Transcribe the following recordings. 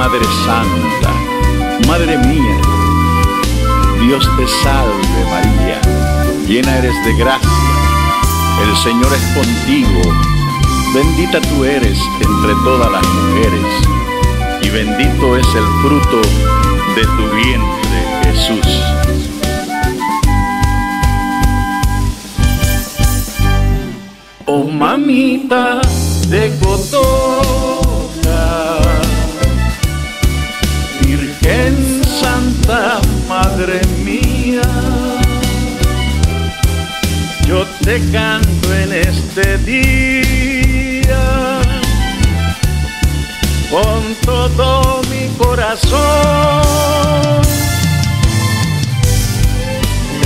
Madre Santa, Madre mía, Dios te salve María, llena eres de gracia, el Señor es contigo, bendita tú eres entre todas las mujeres, y bendito es el fruto de tu vientre, Jesús. Oh mamita de Cotoca, Madre mía, yo te canto en este día. Con todo mi corazón.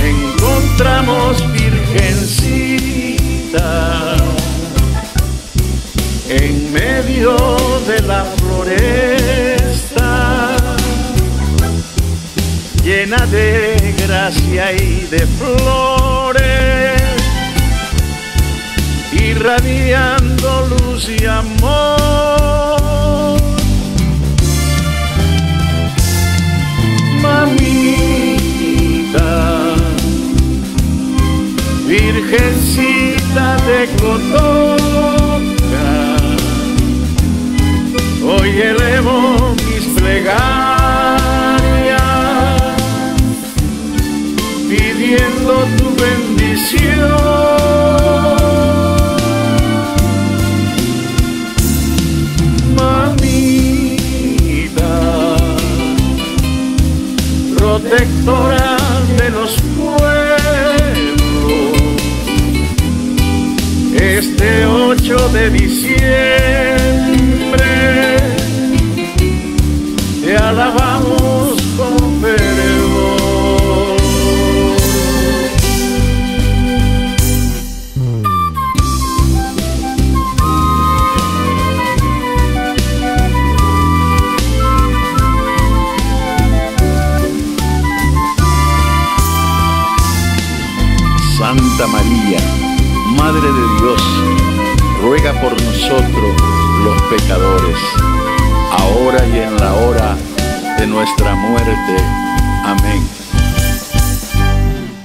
encontramos virgencita. En medio de la floresta, llena de gracia y de flores, irradiando luz y amor. Mamita, Virgencita de Cotoca, hoy elevo mis plegarias, Mamita, protectora de los pueblos, este 8 de diciembre te alabamos con. Santa María, Madre de Dios, ruega por nosotros los pecadores, ahora y en la hora de nuestra muerte. Amén.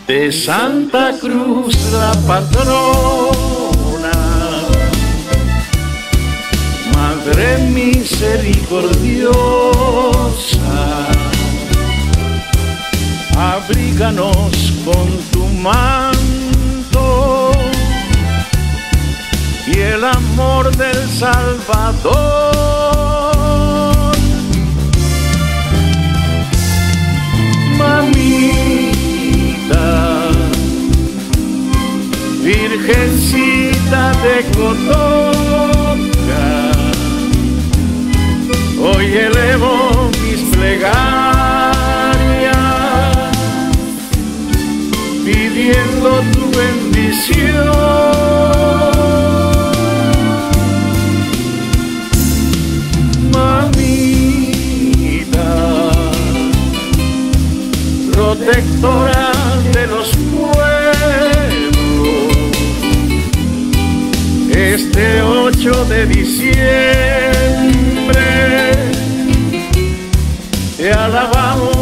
De Santa Cruz la patrona, Madre misericordiosa, abríganos con tu manto el amor del Salvador. Mamita, Virgencita de Cotoca, hoy protectora de los pueblos, este 8 de diciembre te alabamos